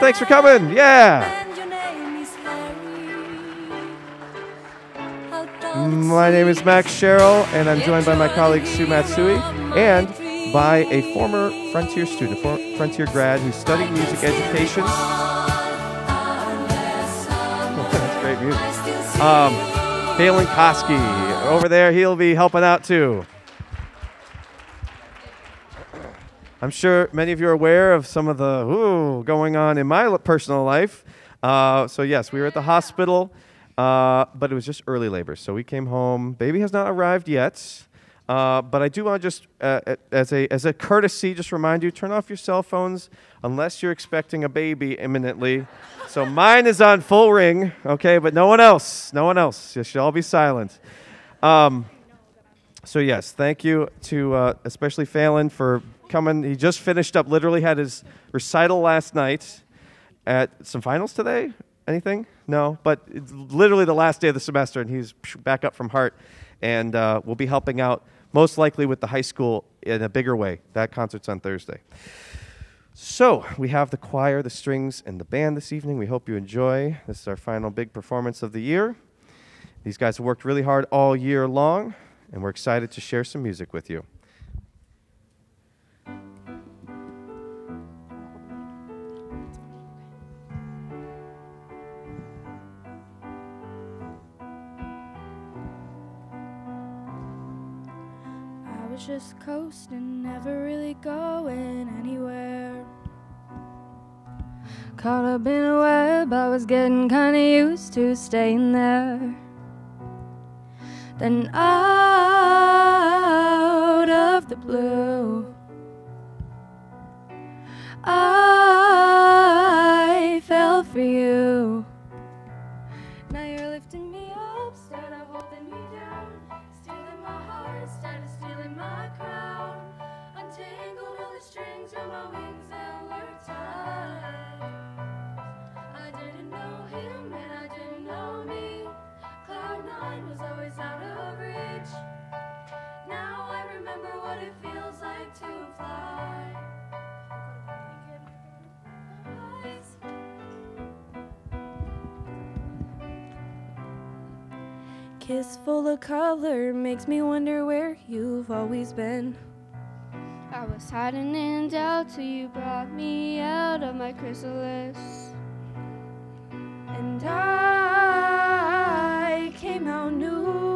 Thanks for coming. Yeah. And your name is Harry. How My name is Max Sherrill, and I'm joined by my colleague Sue Matsui and by a former Frontier student, a for- Frontier grad who's studying music education. That's great music. Um, Phelan Koski over there, he'll be helping out too. I'm sure many of you are aware of some of the ooh going on in my personal life. Uh, so yes, we were at the hospital, uh, but it was just early labor. So we came home. Baby has not arrived yet, uh, but I do want to just, uh, as a as a courtesy, just remind you: turn off your cell phones unless you're expecting a baby imminently. So mine is on full ring, okay, but no one else, no one else. You should all be silent. Um, so yes, thank you to uh, especially Phelan for coming. He just finished up. Literally had his recital last night. At some finals today. Anything? No, but it's literally the last day of the semester, and he's back up from Hartt, and uh, will be helping out most likely with the high school in a bigger way. That concert's on Thursday. So we have the choir, the strings, and the band this evening. We hope you enjoy. This is our final big performance of the year. These guys have worked really hard all year long, and we're excited to share some music with you. Was just coasting, never really going anywhere. Caught up in a web, I was getting kinda used to staying there. Then out of the blue, I fell for you. Kiss full of color makes me wonder where you've always been. I was hiding in doubt till you brought me out of my chrysalis. And I came out new.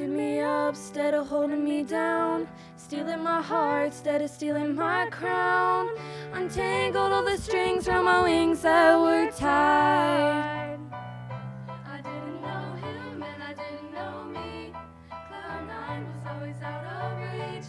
Lifting me up instead of holding me down. Stealing my heart instead of stealing my crown. Untangled all the strings from my wings that were tied. I didn't know him and I didn't know me. Cloud nine was always out of reach.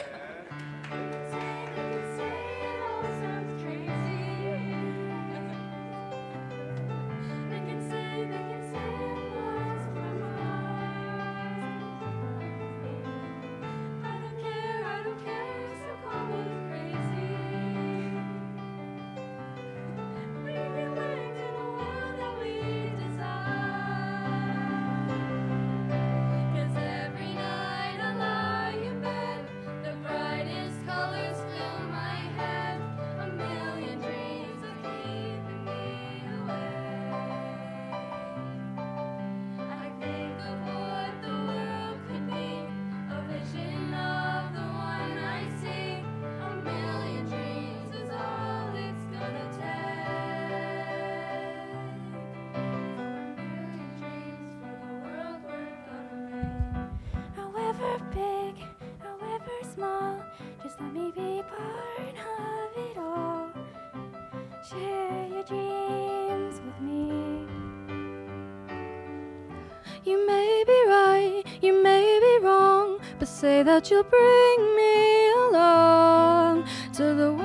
your dreams with me. You may be right, you may be wrong, but say that you'll bring me along to the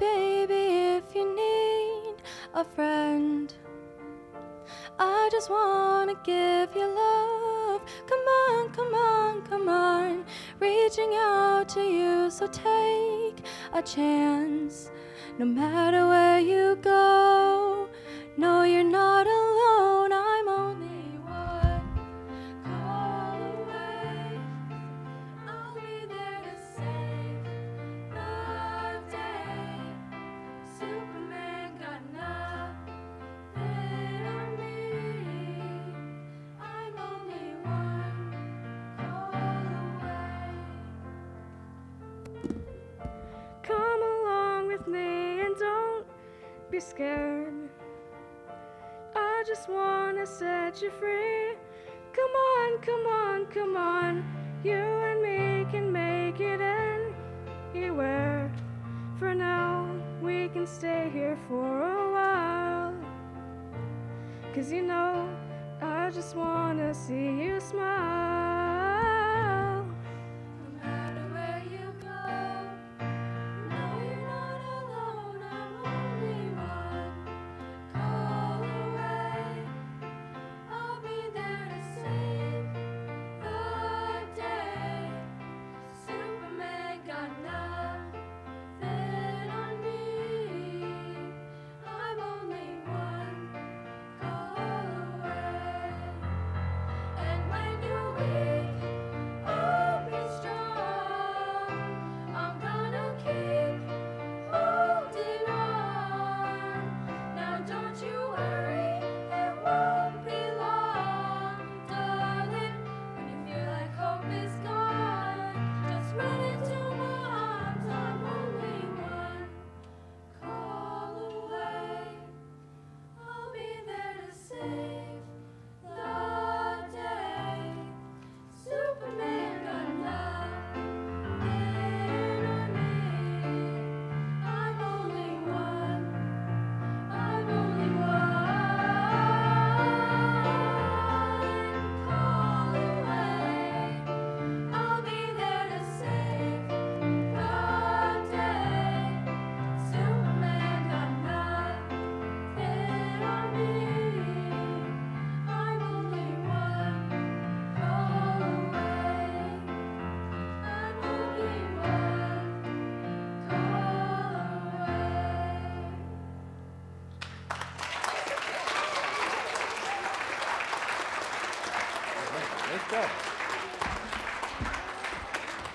baby, if you need a friend. I just wanna give you love. Come on, come on, come on. Reaching out to you, so take a chance. No matter where you go.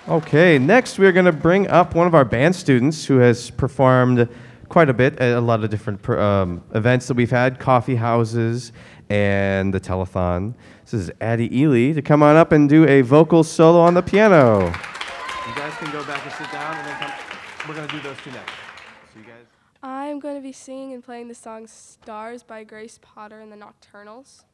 Okay, next we're going to bring up one of our band students who has performed quite a bit at a lot of different um, events that we've had, coffee houses and the telethon. This is Addie Ely to come on up and do a vocal solo on the piano. You guys can go back and sit down, and then come. We're going to do those two next. So you guys. I'm going to be singing and playing the song Stars by Grace Potter and the Nocturnals.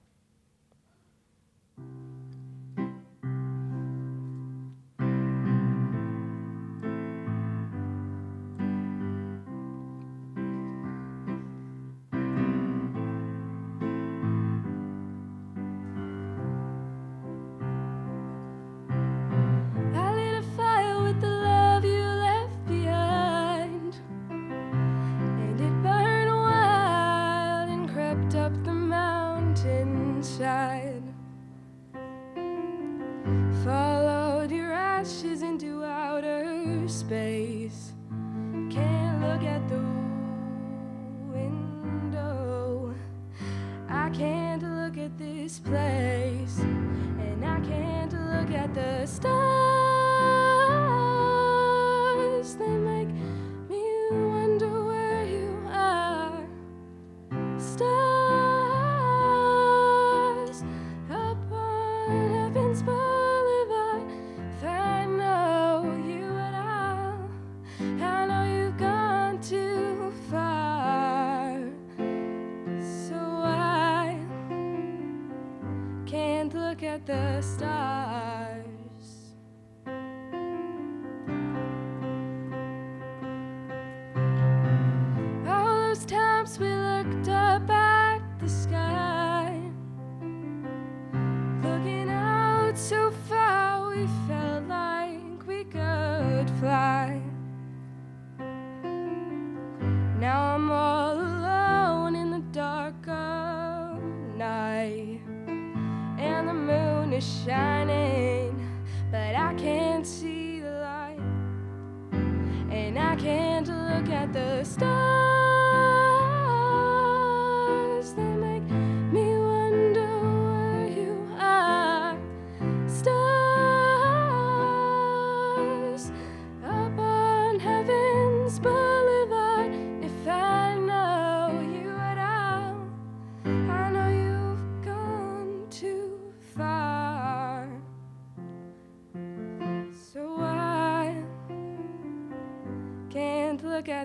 but I can't see the light, and I can't look at the stars.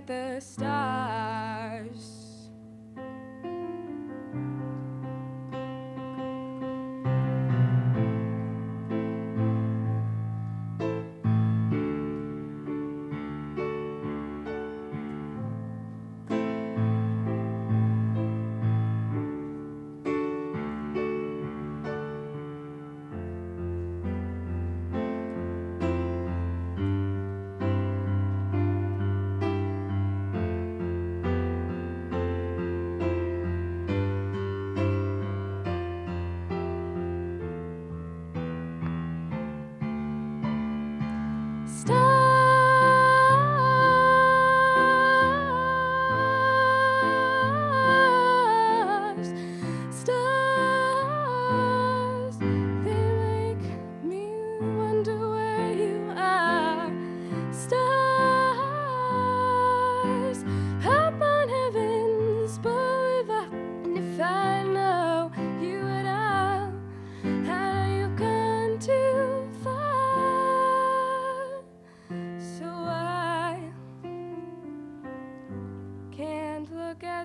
the stars.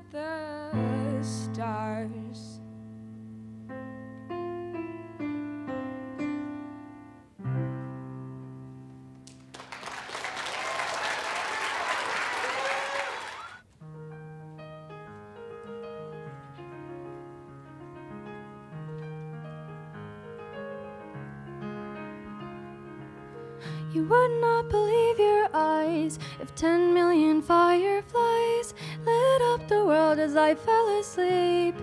at the stars. You would not believe your eyes if ten the world as I fell asleep.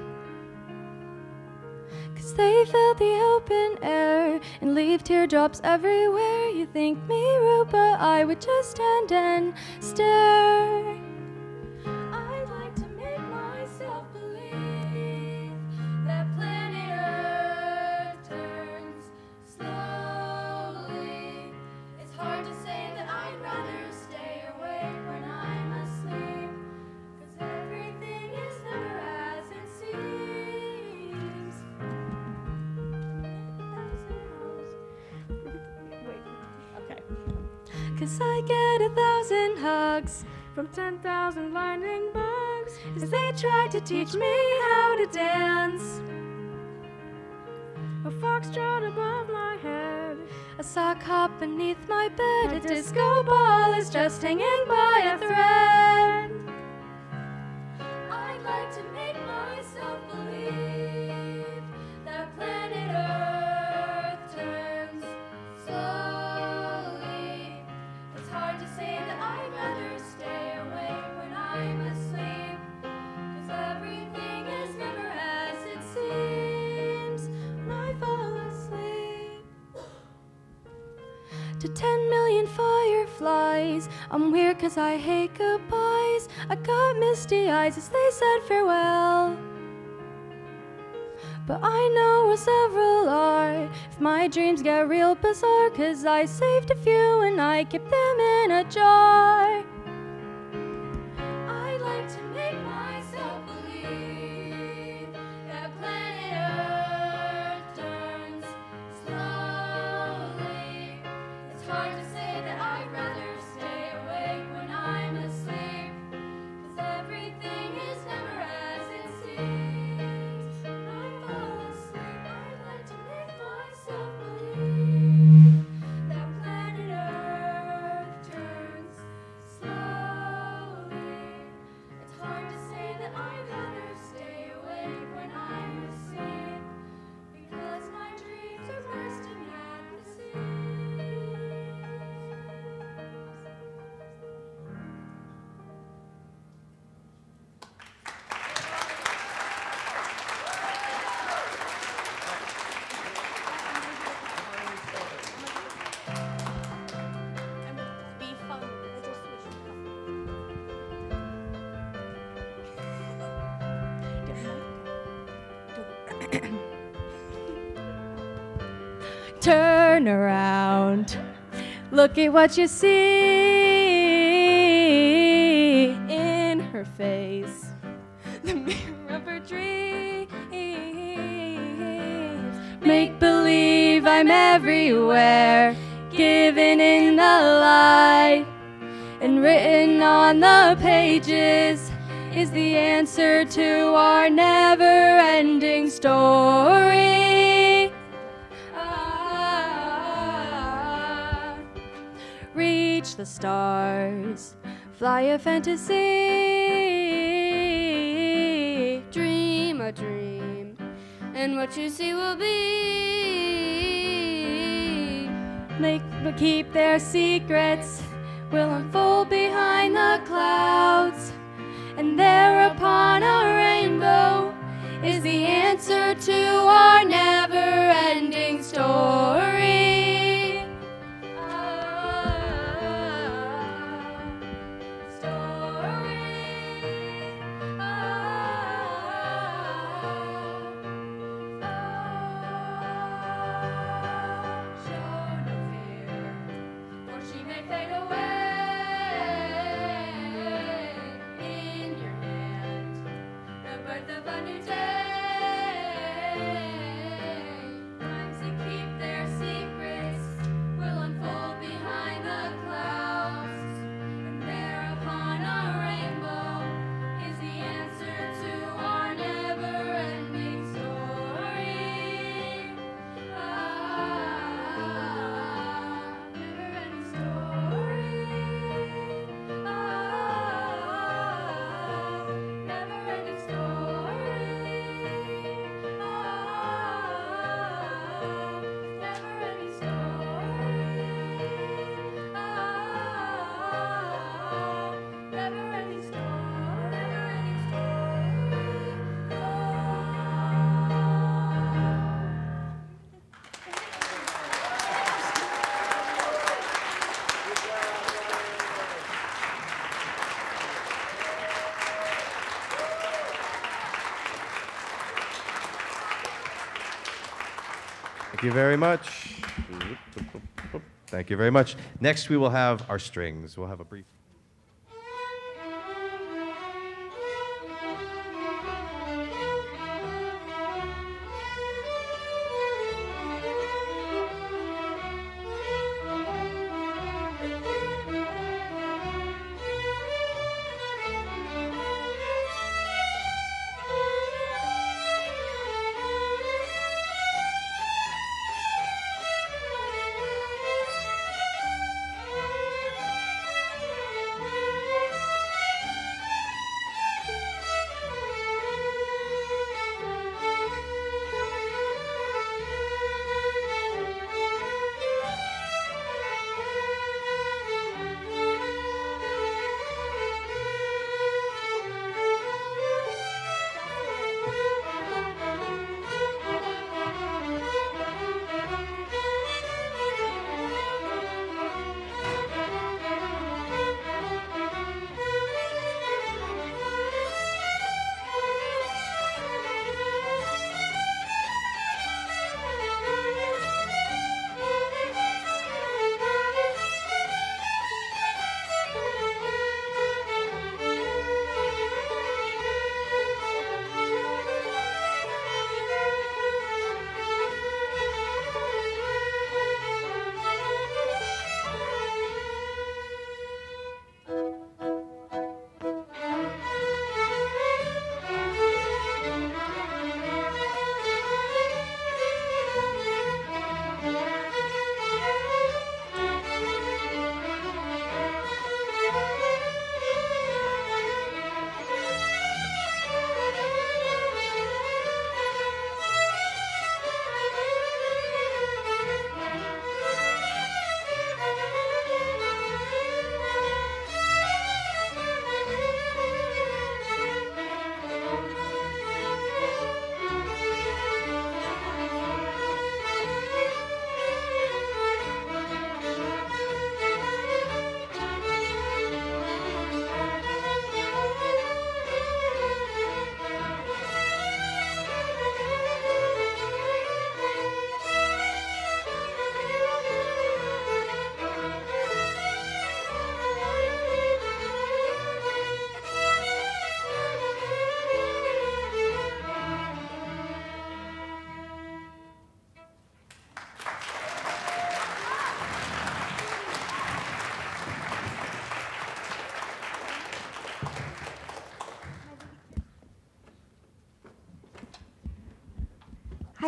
Cause they filled the open air and leave teardrops everywhere. You think me rude, but I would just stand and stare. From 10,000 lightning bugs. as they try to teach me how to dance. A fox foxtrot above my head. A sock hop beneath my bed. A disco ball is just hanging by a thread. To 10 million fireflies. I'm weird cause I hate goodbyes. I got misty eyes as they said farewell. But I know where several are if my dreams get real bizarre. Cause I saved a few and I kept them in a jar. Look at what you see in her face. The mirror of her dreams. Make believe I'm everywhere, given in the light. And written on the pages is the answer to our never ending story. The stars, fly a fantasy, dream a dream, and what you see will be. Make but keep their secrets. Will unfold behind the clouds, and there upon a rainbow is the answer to our never-ending story. Thank you very much. Thank you very much. Next, we will have our strings. We'll have a brief.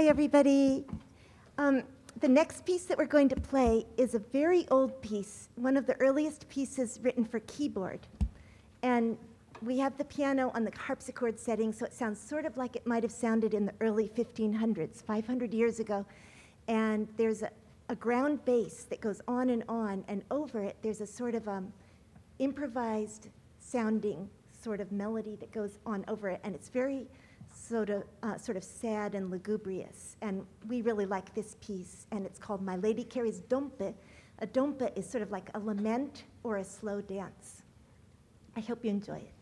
Hi, everybody. Um, the next piece that we're going to play is a very old piece, one of the earliest pieces written for keyboard. And we have the piano on the harpsichord setting, so it sounds sort of like it might have sounded in the early 1500s, 500 years ago. And there's a, a ground bass that goes on and on, and over it, there's a sort of um, improvised sounding sort of melody that goes on over it, and it's very sort of, uh, sort of sad and lugubrious. And we really like this piece, and it's called My Lady Carey's Dompe. A dompe is sort of like a lament or a slow dance. I hope you enjoy it.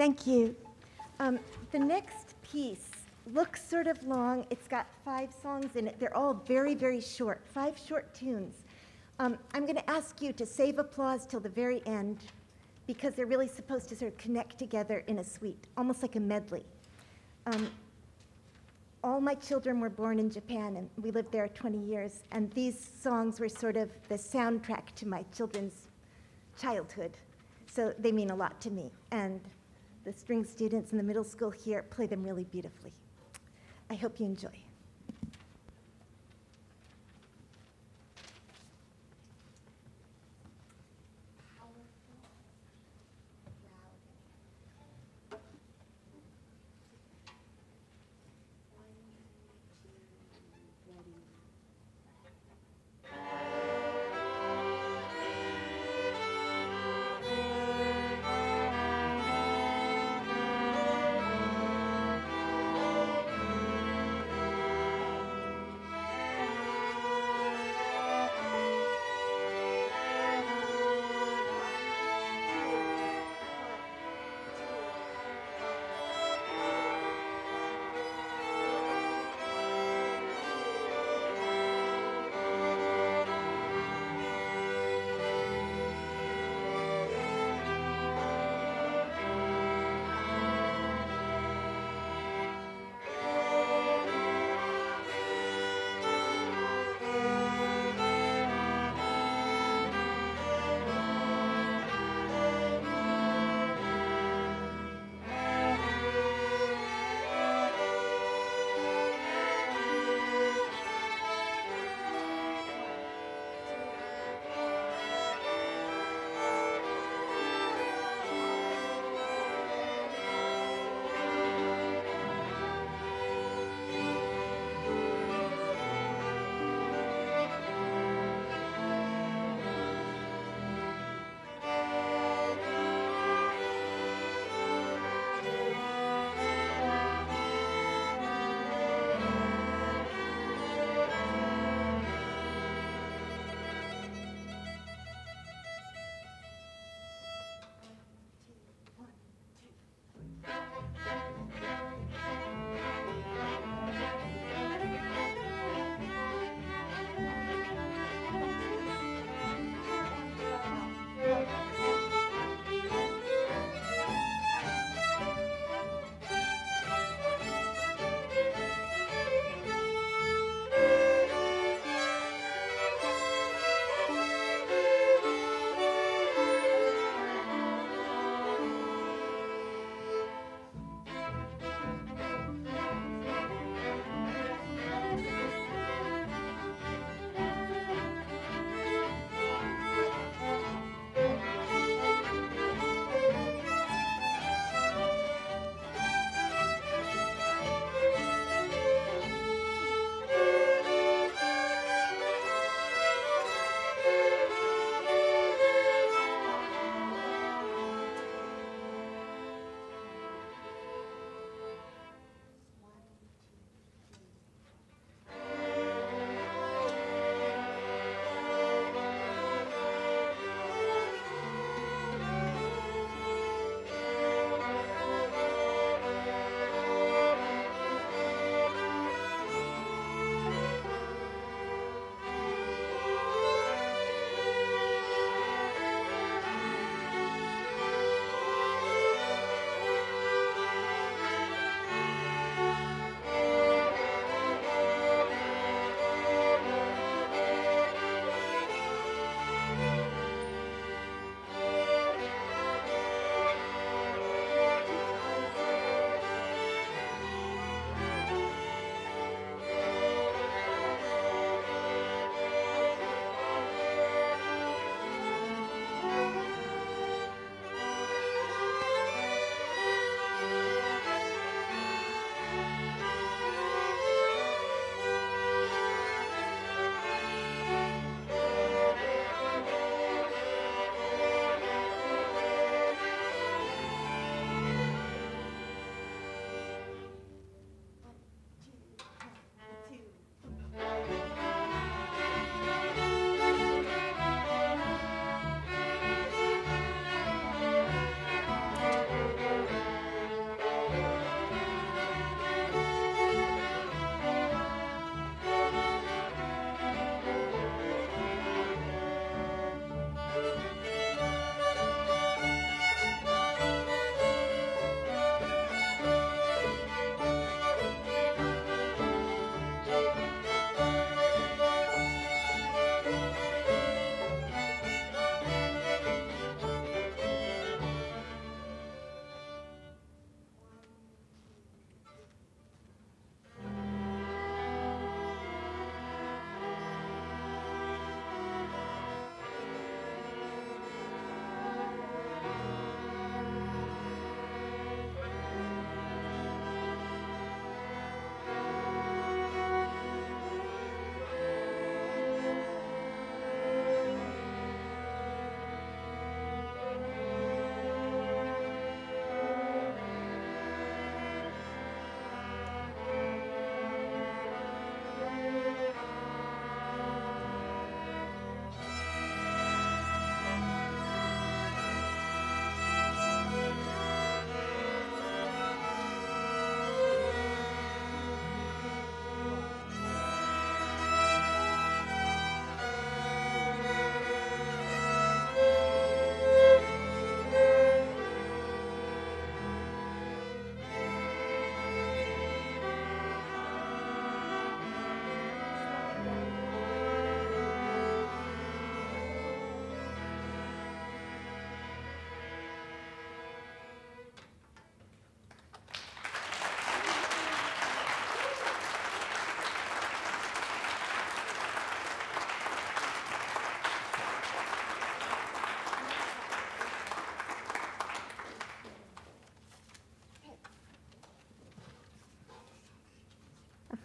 Thank you. Um, the next piece looks sort of long. It's got five songs in it. They're all very, very short, five short tunes. Um, I'm going to ask you to save applause till the very end because they're really supposed to sort of connect together in a suite, almost like a medley. Um, all my children were born in Japan, and we lived there 20 years. And these songs were sort of the soundtrack to my children's childhood. So they mean a lot to me. And the string students in the middle school here play them really beautifully. I hope you enjoy.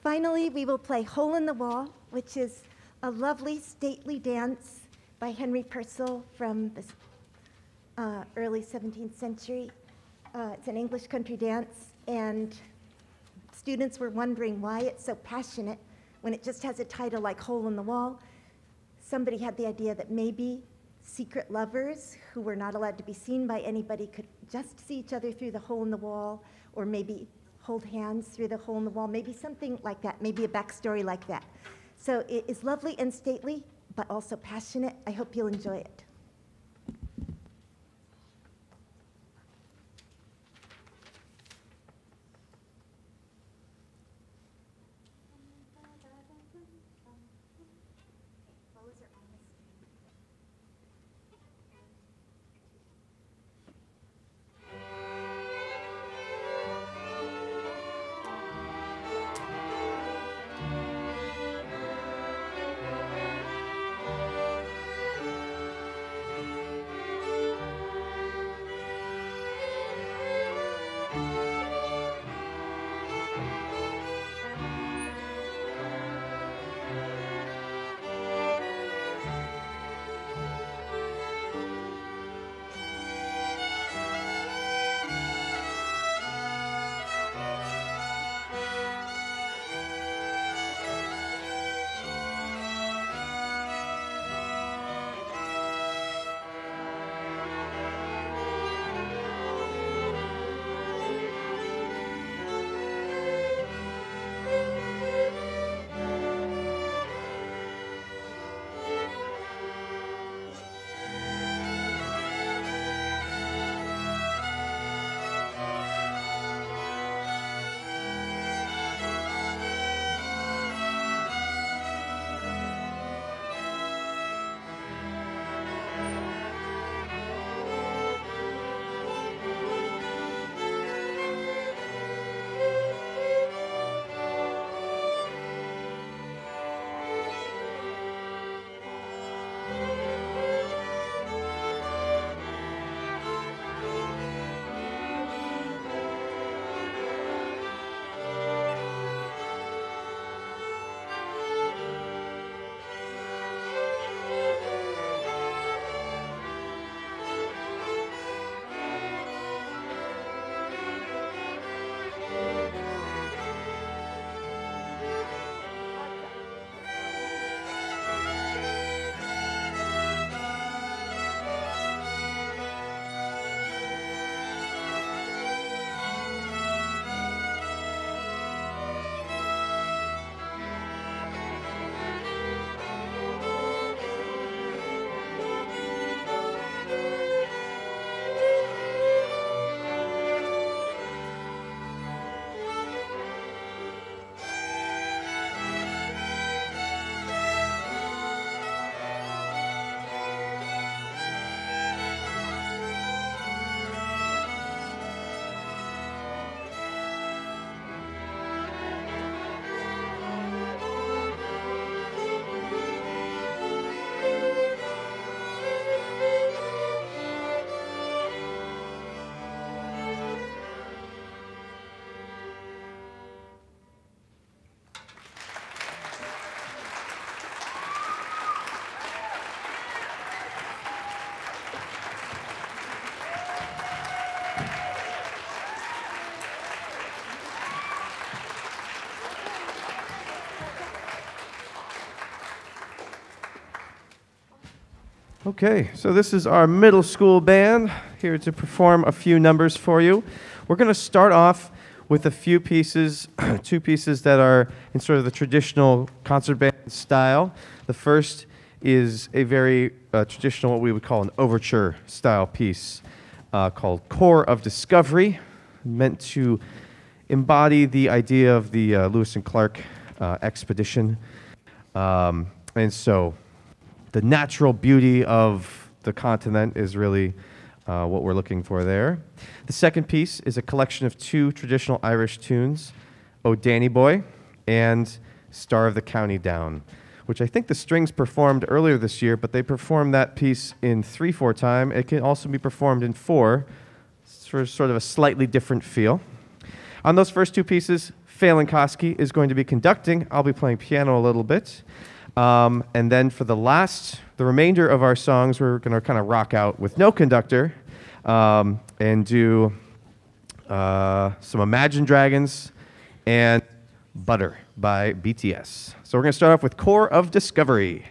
Finally, we will play Hole in the Wall, which is a lovely, stately dance by Henry Purcell from the uh, early 17th century. Uh, it's an English country dance, and students were wondering why it's so passionate when it just has a title like Hole in the Wall. Somebody had the idea that maybe secret lovers who were not allowed to be seen by anybody could just see each other through the hole in the wall, or maybe hold hands through the hole in the wall, maybe something like that, maybe a backstory like that. So it is lovely and stately, but also passionate. I hope you'll enjoy it. Okay, so this is our middle school band here to perform a few numbers for you. We're going to start off with a few pieces, two pieces that are in sort of the traditional concert band style. The first is a very uh, traditional, what we would call an overture style piece uh, called Corps of Discovery, meant to embody the idea of the uh, Lewis and Clark uh, expedition. Um, and so the natural beauty of the continent is really uh, what we're looking for there. The second piece is a collection of two traditional Irish tunes, O Danny Boy and Star of the County Down, which I think the strings performed earlier this year, but they performed that piece in 3 4 time. It can also be performed in 4 for sort of a slightly different feel. On those first two pieces, Phelan is going to be conducting. I'll be playing piano a little bit. Um, and then for the last, the remainder of our songs, we're going to kind of rock out with no conductor um, and do uh, some Imagine Dragons and Butter by BTS. So we're going to start off with Corps of Discovery.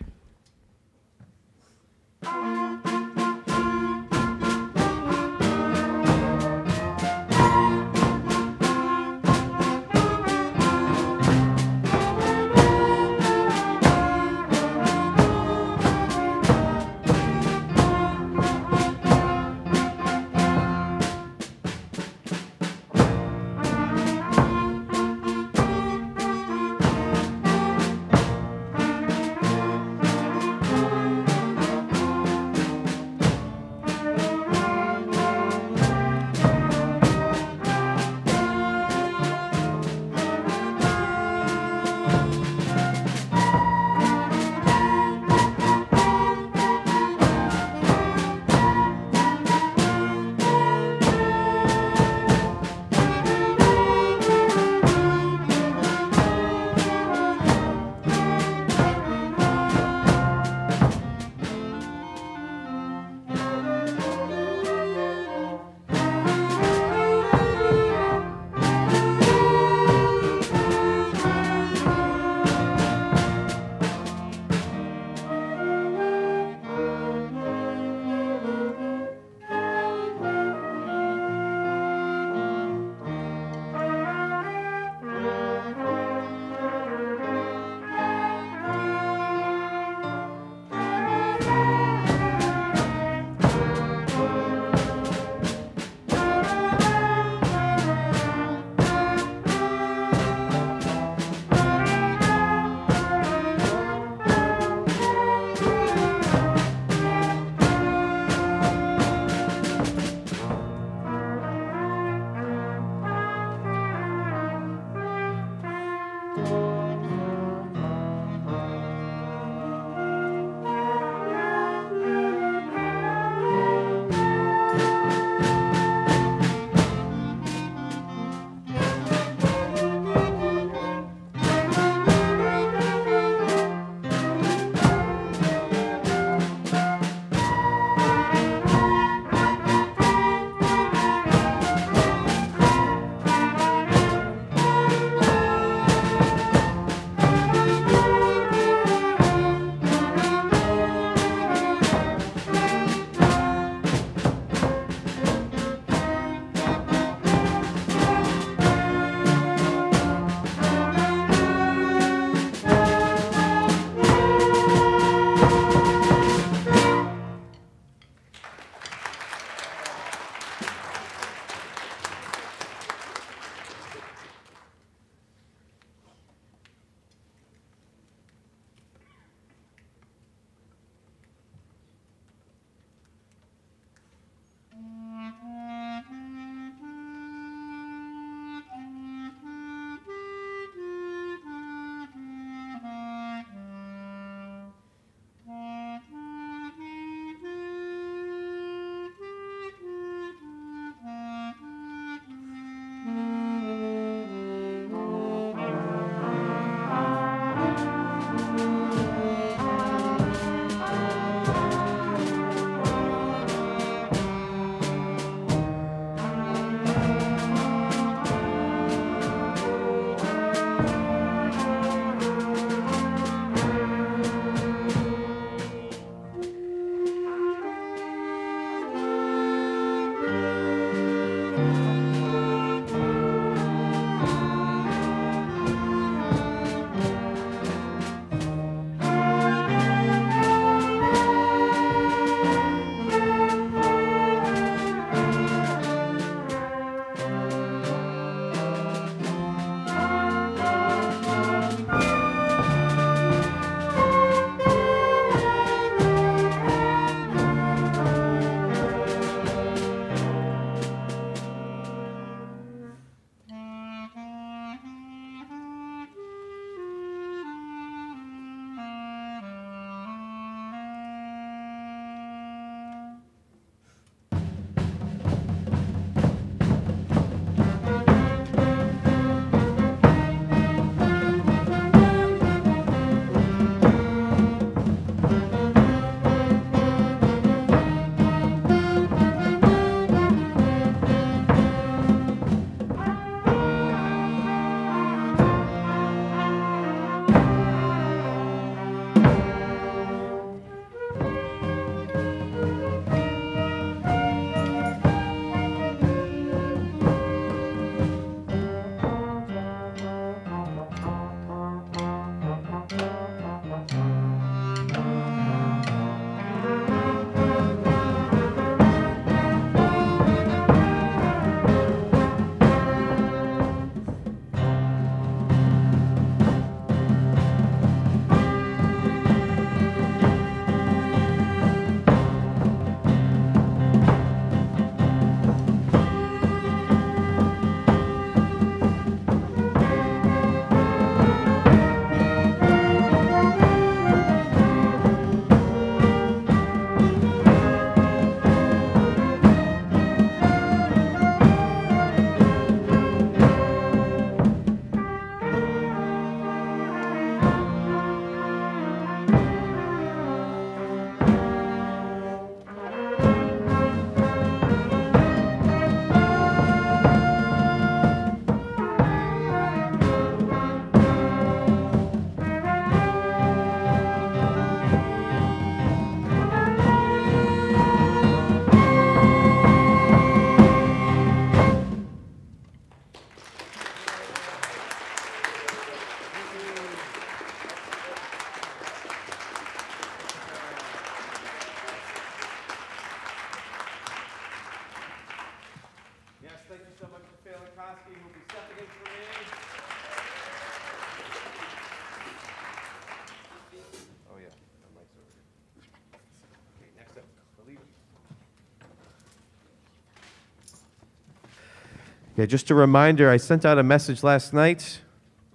Yeah, just a reminder, I sent out a message last night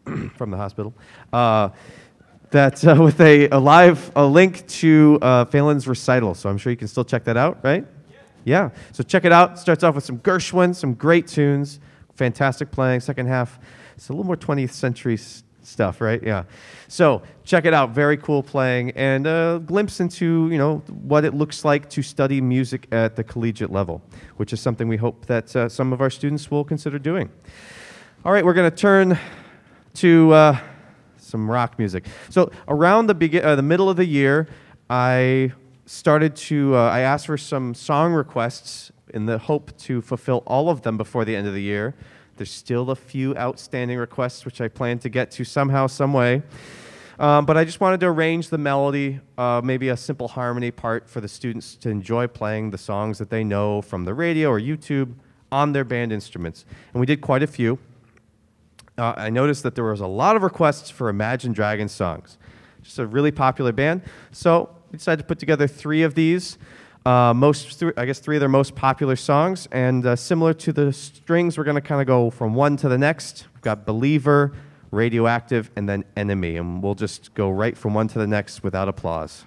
from the hospital uh, that uh, with a, a live a link to uh, Phelan's recital. So I'm sure you can still check that out, right? Yeah. So check it out. Starts off with some Gershwin, some great tunes, fantastic playing. Second half, it's a little more 20th century stuff, right? Yeah. So check it out. Very cool playing and a glimpse into you know what it looks like to study music at the collegiate level, which is something we hope that uh, some of our students will consider doing. All right, we're going to turn to uh, some rock music. So around the begin, uh, the middle of the year, I started to uh, I asked for some song requests in the hope to fulfill all of them before the end of the year. There's still a few outstanding requests which I plan to get to somehow, some way. Um, but I just wanted to arrange the melody, uh, maybe a simple harmony part for the students to enjoy playing the songs that they know from the radio or YouTube on their band instruments. And we did quite a few uh, I noticed that there was a lot of requests for Imagine Dragons songs. Just a really popular band. So we decided to put together three of these. Uh, most, I guess, three of their most popular songs. And uh, similar to the strings, we're going to kind of go from one to the next. We've got Believer, Radioactive, and then Enemy. And we'll just go right from one to the next without applause.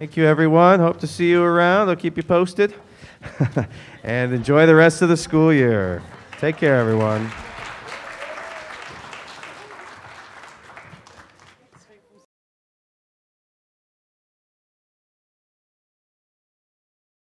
Thank you, everyone. Hope to see you around. I'll keep you posted. and enjoy the rest of the school year. Take care, everyone.